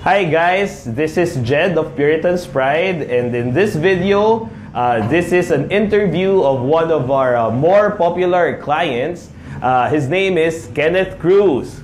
Hi guys, this is Jed of Puritan's Pride and in this video, uh, this is an interview of one of our uh, more popular clients. Uh, his name is Kenneth Cruz.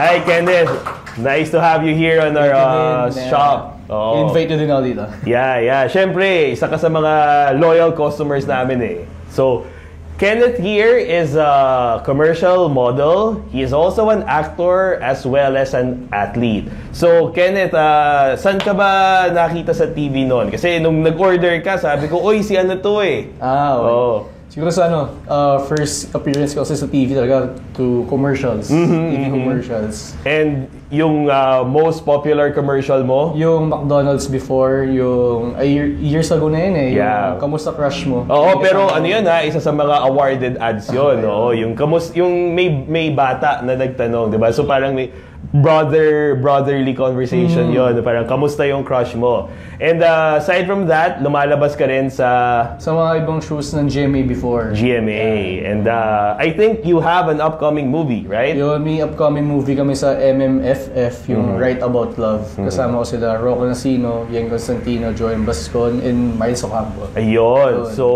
Hi Kenneth, nice to have you here on our uh, Thank you din, shop. Oo. Invite din ako dito. Yeah, yeah. Siyempre, isa ka sa mga loyal customers namin eh. So, Kenneth here is a commercial model. He is also an actor as well as an athlete. So, Kenneth, ah, saan ka ba nakita sa TV noon? Kasi nung nag-order ka, sabi ko, Uy, si ano to eh. Ah, okay. Oo. Siguro sa ano, uh, first appearance ko kasi sa TV talaga to commercials. Mm-hmm, TV commercials. And yung ah, most popular commercial mo? Yung McDonald's before, yung year- years ago na yun eh. Yeah. Yung kamusta crush mo. Oo, Yung pero ano yun ha, isa sa mga awarded ads yun. Oo, yung kamus yung may may bata na nagtanong, 'di ba? So parang may brother brotherly conversation Mm. yun. Parang kamusta yung crush mo? And uh, aside from that, lumalabas ka rin sa Sa mga ibang shows ng GMA before. GMA. And uh, I think you have an upcoming movie, right? Yun, may upcoming movie kami sa MMFF, Mm-hmm. yung Right About Love. Kasama ko sila Rocco Nasino, Yen Constantino, Joel Bascon, and Miles Ocampo. Ayun. Yun. So,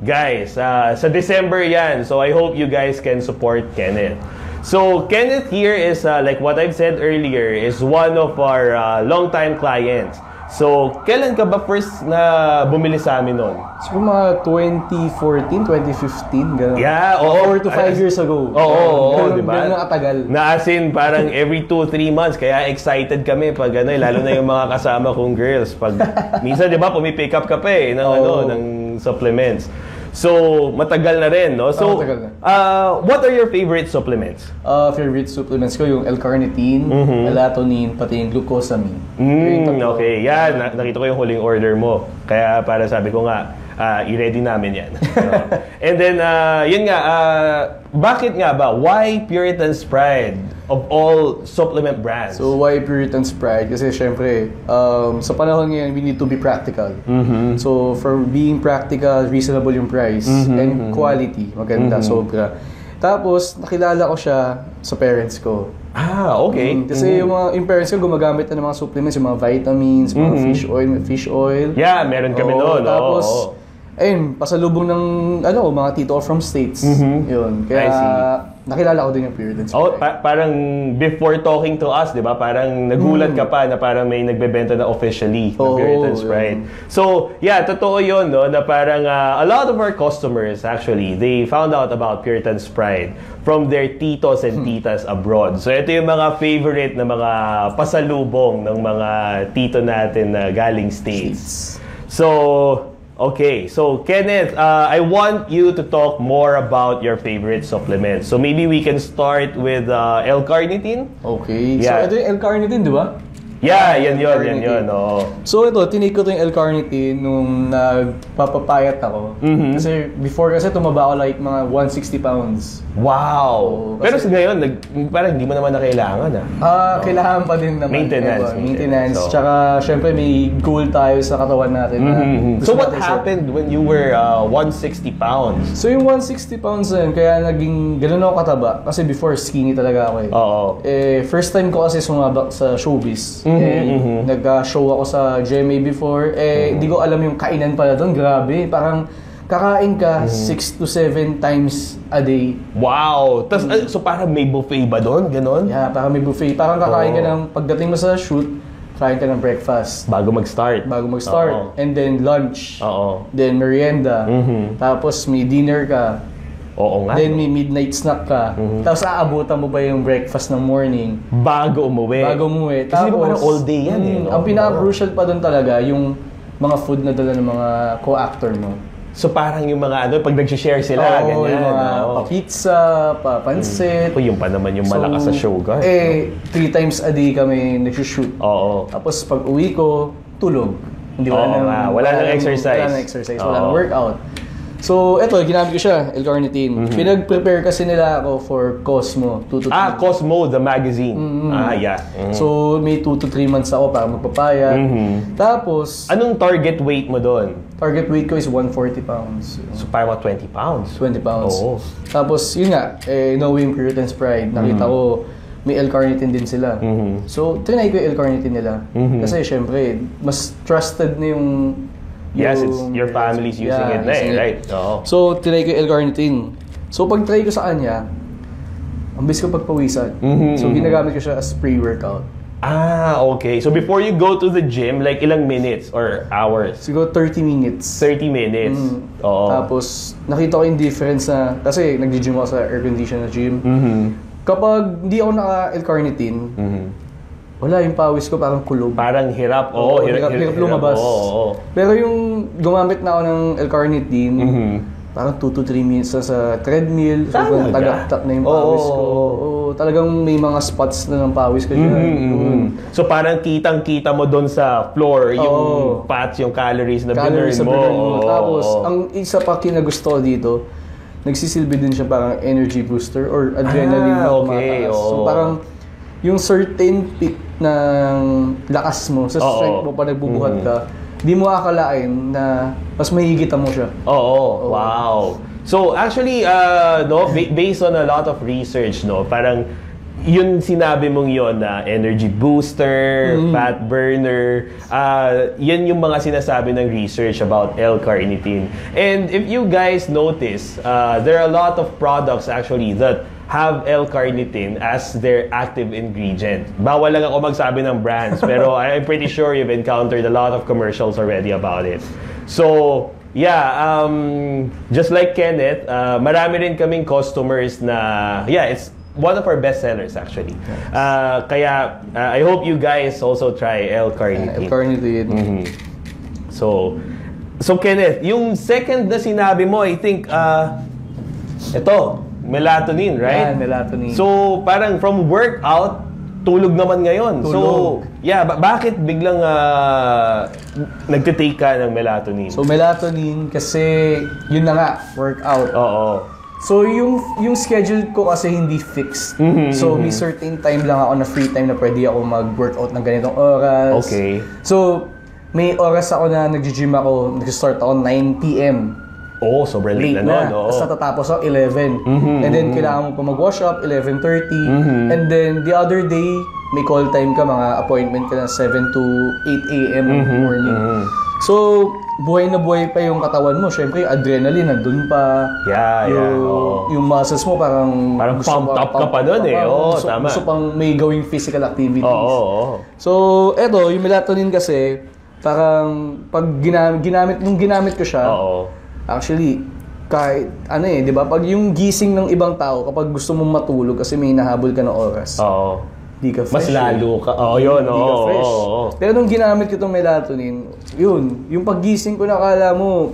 guys, uh, sa December yan. So, I hope you guys can support Kenneth. So, Kenneth here is, uh, like what I've said earlier, is one of our uh, longtime clients. So, kailan ka ba first na bumili sa amin nun? So, mga 2014, 2015, gano'n. Yeah, oo. 4 to 5 years ago. Oo, oo, oo, di ba? Ganun ang katagal. Na as in, parang every 2-3 months, kaya excited kami pag ano, eh, lalo na yung mga kasama kong girls. Pag, minsan, di ba, pumipick up ka pa eh, ng, Oo. ano, ng supplements. So, matagal na rin, no? So, Oo, matagal na. uh, what are your favorite supplements? Uh, favorite supplements ko yung L-carnitine, melatonin, pati yung glucosamine. Mm, okay, yan. Na- nakita ko yung huling order mo. Kaya para sabi ko nga, ah, i-ready namin yan. And then, uh, yun nga, uh, bakit nga ba? Why Puritan's Pride of all supplement brands? So, why Puritan's Pride? Kasi syempre, um, sa panahon ngayon, we need to be practical. Mm-hmm. So, for being practical, reasonable yung price, and quality, maganda, Mm-hmm. sobra. Tapos, nakilala ko siya sa parents ko. ah, okay. Mm, Kasi yung mga yung parents ko gumagamit na ng mga supplements, yung mga vitamins, mga fish oil, fish oil. Mm-hmm. Yeah, meron kami Oo, noon. oo, Tapos, oo. Ayun, pasalubong ng, ano, mga tito from States. Yun. Kaya, Mm-hmm. I see. nakilala ko din yung Puritan's Oh, Pride. pa- parang before talking to us, 'di ba? Parang nagulat ka pa na parang may nagbebenta na officially ng Mm. Oo, Puritan's yun. Pride. So, yeah, totoo 'yon, no, na parang uh, a lot of our customers actually, they found out about Puritan's Pride from their titos and Hmm. titas abroad. So, ito yung mga favorite na mga pasalubong ng mga tito natin na galing States. So, okay. So, Kenneth, uh, I want you to talk more about your favorite supplements. So, maybe we can start with uh, L-carnitine? Okay. Yeah. So, ito yung L-carnitine, di ba? Yeah, yan yun, yan yun. Oo. So ito, tinake ko ito yung L-carnitine nung nagpapapayat ako. Mhm. Kasi before kasi tumaba ako like mga 160 pounds. Wow! Oo, Pero sa ngayon, nag, parang hindi mo naman na kailangan ah. Ah, kailangan pa din naman. Maintenance, Diba? maintenance, Maintenance. so. Tsaka, syempre may goal tayo sa katawan natin. na Mhm. gusto So, what natin sa- happened when you were uh, 160 pounds? So yung 160 pounds na yun, kaya naging ganun ako kataba. Kasi before, skinny talaga ako eh. Oo. Eh, first time ko kasi sumabak sa showbiz. Mhm, eh, mhm. Nag-show ako sa GMA before. Eh, hindi ko alam yung kainan pala doon. Grabe. Parang kakain ka 6 to 7 times a day. Wow! Tas, uh, so, parang may buffet ba doon? Ganon? Yeah, parang may buffet. Parang kakain ka Oo. ng, pagdating mo sa shoot, kain ka ng breakfast. Bago mag-start. Bago mag-start. Oo. And then lunch. Oo. Then merienda. Mhm. Tapos may dinner ka. Oo nga. Then may midnight snack ka. Mhm. Tapos aabutan mo ba yung breakfast ng morning Bago umuwi. bago umuwi. Kasi ba parang all day yan eh, mm, no? Ang pinaka-crucial pa doon talaga yung mga food na dala ng mga co-actor mo. So parang yung mga ano, pag nag-share sila, Oo, ganyan. yung mga oo. pa-pizza, pa-pansit. O, yung pa naman yung malakas sa show, guys. Eh, three times a day kami nag-shoot. Oo. Tapos pag uwi ko, tulog. Hindi wala nang, nga, wala nang exercise. Wala nang exercise, wala Oo. nang workout. So, eto, ginamit ko siya, L-carnitine. Pinag-prepare kasi nila ako for Cosmo. 2 to 3 Mm-hmm. Ah, Cosmo, the magazine. Ah, yeah. Mm. So, may 2 to 3 months ako para magpapaya. Mhm. Tapos, Anong target weight mo doon? target weight ko is 140 pounds. So parang mga 20 pounds. 20 pounds. Oo. Tapos, yun nga, eh, knowing Puritan's Pride, nakita Mm. ko, may L-carnitine din sila. Mhm. So, trinay ko yung L-carnitine nila. Mhm. Kasi syempre, mas trusted na yung... Yes, it's your family's using Yeah, it na eh, using it. right? Oo. So, trinay ko yung L-carnitine. So, pag try ko sa kanya, ang bilis ko pagpawisan. Mhm, So, mhm. ginagamit ko siya as pre-workout. Ah, okay. So before you go to the gym, like ilang minutes or hours? Siguro 30 minutes. 30 minutes. Mm. Oo. Tapos, nakita ko yung difference na, kasi nag-gym ako sa air condition na gym. Mhm. Kapag hindi ako naka-L-carnitine, Mhm. Wala yung pawis ko parang kulog. Parang hirap. Oo, Oo, hirap, hirap lumabas. Oo, oo. Pero yung gumamit na ako ng L-carnitine, Mhm. parang 2 to 3 minutes na sa treadmill. Sobrang tagaktak na yung pawis ko. oo, Oo, talagang may mga spots na ng pawis ko dyan. Mhm, mhm. Yun. So parang kitang-kita mo doon sa floor yung Oo. fats, yung calories na Calories binurn mo. mo. Oo, Tapos, oo. ang isa pa kinagusto dito, nagsisilbi din siya parang energy booster or adrenaline Ah, na okay, tumataas. So parang yung certain peak ng lakas mo, sa Oo. strength mo pa nagbubuhat Mhm. ka, di mo akalain na mas mahigitan mo siya. Oo, wow. So actually, uh, no, ba- based on a lot of research, no, parang yun sinabi mong yon na energy booster, Mm. fat burner, uh, yan yung mga sinasabi ng research about L-carnitine. And if you guys notice, uh, there are a lot of products actually that have L-carnitine as their active ingredient. Bawal lang ako magsabi ng brands, pero I'm pretty sure you've encountered a lot of commercials already about it. So, yeah, um, just like Kenneth, uh, marami rin kaming customers na, yeah, it's one of our best sellers actually. Uh, kaya, uh, I hope you guys also try L-carnitine. L-carnitine. Mhm. So, so Kenneth, yung second na sinabi mo, I think, uh, ito, melatonin, right? Yan, melatonin. So, parang from workout, tulog naman ngayon. So, Tulog. yeah, ba- bakit biglang uh, nagtitake ka ng melatonin? So melatonin kasi yun na nga, workout. Oo. So yung yung schedule ko kasi hindi fixed. Mhm, so may mhm. certain time lang ako na free time na pwede ako mag-workout ng ganitong oras. Okay. So may oras ako na nag-gym ako, nag-start ako 9 p.m. Oh, sobrang late, Late na, na. oo. Tapos natatapos ako 11. Mhm, And then mhm. kailangan mo pa mag-wash up 11:30. Mhm. And then the other day may call time ka, mga appointment ka na 7 to 8 a.m. Mhm, morning. mhm. So, buhay na buhay pa yung katawan mo. Siyempre, yung adrenaline nandun pa. Yeah, yeah, yung, oo. yung muscles mo parang... Parang pumped pa- up ka pa up eh. Oo, gusto, tama. Gusto pang may gawing physical activities. Oo, oo, oo. So, eto, yung melatonin kasi, parang pag ginamit, ginamit nung ginamit ko siya, Oo. Actually, kahit ano eh, di ba? Pag yung gising ng ibang tao, kapag gusto mong matulog kasi may nahabol ka ng oras, Oo. di ka Mas fresh. eh. lalo ka. Oo, yun. Hindi Oo, fresh. oo, oo. Pero nung ginamit ko itong melatonin, yun, yung paggising ko nakala mo,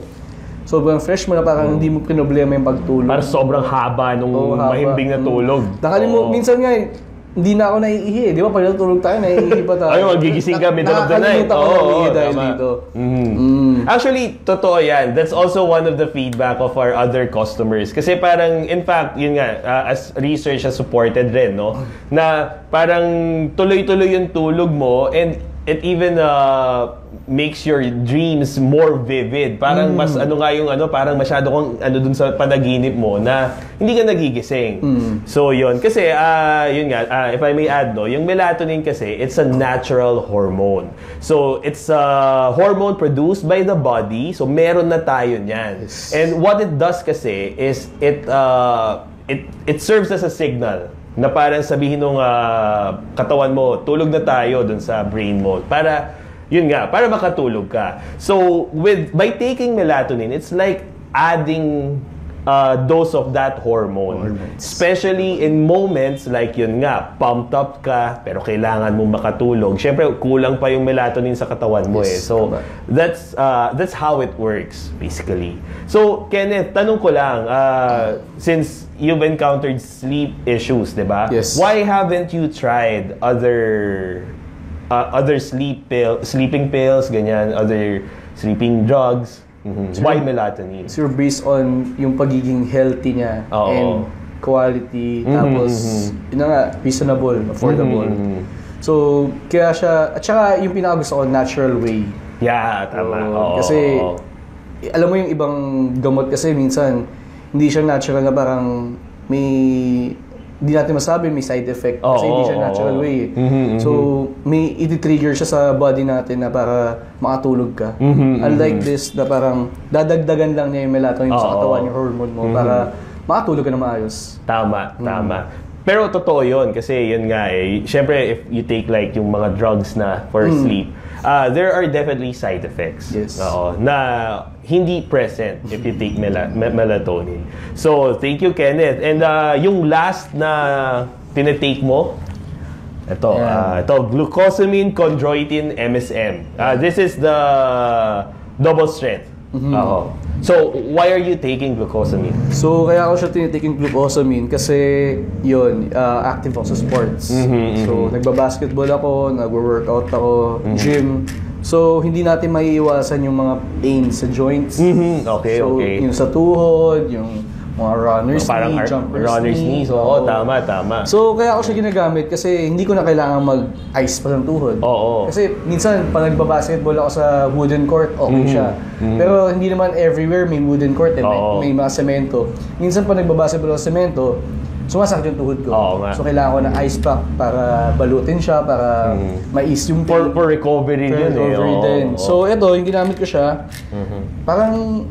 sobrang fresh mo na parang hindi mo problema yung pagtulog. Parang sobrang haba nung Oo, haba. mahimbing na Mm. tulog. Nakali mo, Oo. minsan nga, eh, hindi na ako naiihi eh. Di ba? Pag natulog tayo, naiihi pa tayo. Ay, magigising ka middle of the night. Nakakalimutan ko oo, dahil tama. dito. Mhm. Mm. Actually, totoo yan. That's also one of the feedback of our other customers. Kasi parang, in fact, yun nga, uh, as research has supported rin, no? Na parang tuloy-tuloy yung tulog mo and it even uh, makes your dreams more vivid. Parang mas ano nga yung ano, parang masyado kang ano dun sa panaginip mo na hindi ka nagigising. So yun. Kasi, ah, yun nga, ah, if I may add, no, yung melatonin kasi, it's a natural hormone. So, it's a hormone produced by the body. So, meron na tayo niyan. Yes. And what it does kasi is it, uh, it, it serves as a signal na parang sabihin nung ah, katawan mo, tulog na tayo dun sa brain mo. Para, yun nga, para makatulog ka. So, with by taking melatonin, it's like adding uh, dose of that hormone. Hormones. Especially in moments like yun nga, pumped up ka, pero kailangan mo makatulog. Siyempre, kulang pa yung melatonin sa katawan mo eh. Yes, So, tama. that's uh, that's how it works, basically. So, Kenneth, tanong ko lang, uh, since you've encountered sleep issues, di ba? Yes. Why haven't you tried other uh, other sleep pill, sleeping pills, ganyan, other sleeping drugs? Mhm. Why melatonin? So, based on yung pagiging healthy niya Oo. and quality, Mhm, tapos, mhm. yun na nga, reasonable, affordable. Mhm. So, kaya siya, at saka yung pinakagusto ko, natural way. Yeah, tama. Oo, Oo, kasi, oo. eh, alam mo yung ibang gamot kasi minsan, hindi siya natural na parang may hindi natin masabi may side effect kasi Oo, hindi siya natural oo. way. eh. Mhm, mhm. So, may iti-trigger siya sa body natin na para makatulog ka. Mhm, Unlike this na parang dadagdagan lang niya yung melatonin sa Oo. katawan, yung hormone mo para makatulog ka na maayos. Tama, tama. Pero totoo yun kasi yun nga eh. Siyempre, if you take like yung mga drugs na for sleep, uh, there are definitely side effects. Yes. Oo, na hindi present if you take mela- me- melatonin. So, thank you, Kenneth. And uh, yung last na tinetake mo, ito, Ayan. uh, ito, glucosamine chondroitin MSM. Uh, this is the double strength. Oo. So, why are you taking glucosamine? So, kaya ako siya tinitiking glucosamine kasi yun, uh, active ako sa sports. Mhm, So, nagbabasketball ako, nagwo-workout ako, gym. So, hindi natin maiiwasan yung mga pain sa joints. Mhm, okay, so, okay. yung sa tuhod, yung mga runner's Parang knee, jumper's runner's knee. knees. Oo, tama, tama. So, kaya ako siya ginagamit kasi hindi ko na kailangan mag-ice pa ng tuhod. Oo. Kasi minsan, pag nagbabasketball ako sa wooden court, okay Mhm. siya. Pero hindi naman everywhere may wooden court eh. May, Oo. may mga semento. Minsan pag nagbabasketball ako sa semento, sumasakit yung tuhod ko. Oo nga. So, kailangan ko ng ice pack para balutin siya, para mais yung For, pain. for recovery For yun eh. recovery din. oo. So, ito, yung ginamit ko siya, parang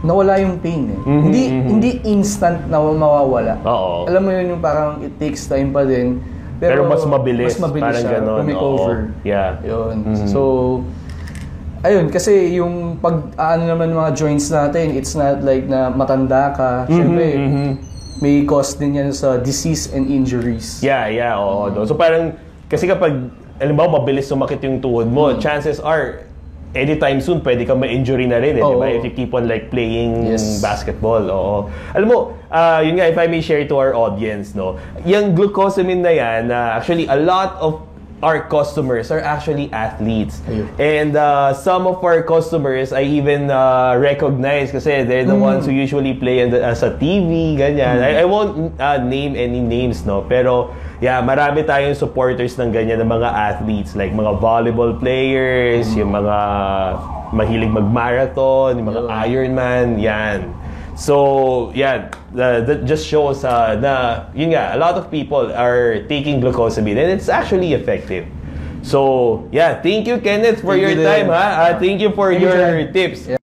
nawala yung pain eh. Mhm, Hindi mhm. hindi instant na mawawala. Oo. Alam mo yun yung parang it takes time pa din. Pero mas mabilis, Mas mabilis parang siya ganon, recover. oo. Yeah. Yun. Mhm. So, ayun, kasi yung pag ano naman mga joints natin, it's not like na matanda ka. Siyempre, mhm. May cause din yan sa disease and injuries. Yeah, yeah, oo. no. So parang, kasi kapag, alam mabilis sumakit yung tuhod mo, Hmm. chances are, anytime soon, pwede kang ma-injury na rin, eh, di ba? If you keep on like playing Yes. basketball, oo. Alam mo, ah, yun nga, if I may share to our audience, no, yung glucosamine na yan, na actually, a lot of our customers are actually athletes. And uh, some of our customers I even uh, recognize kasi they're the ones who usually play in the, uh, sa TV, ganyan. I, I won't uh, name any names, no? Pero, yeah, marami tayong supporters ng ganyan ng mga athletes, like mga volleyball players, yung mga mahilig mag-marathon, yung mga Yun. Ironman, yan. So, yeah, uh, that just shows uh, na, yun nga, a lot of people are taking glucosamine and it's actually effective. So, yeah, thank you, Kenneth, for Thank your you time, din. ha? Uh, thank you for Thank you, your Jen. tips. Yeah.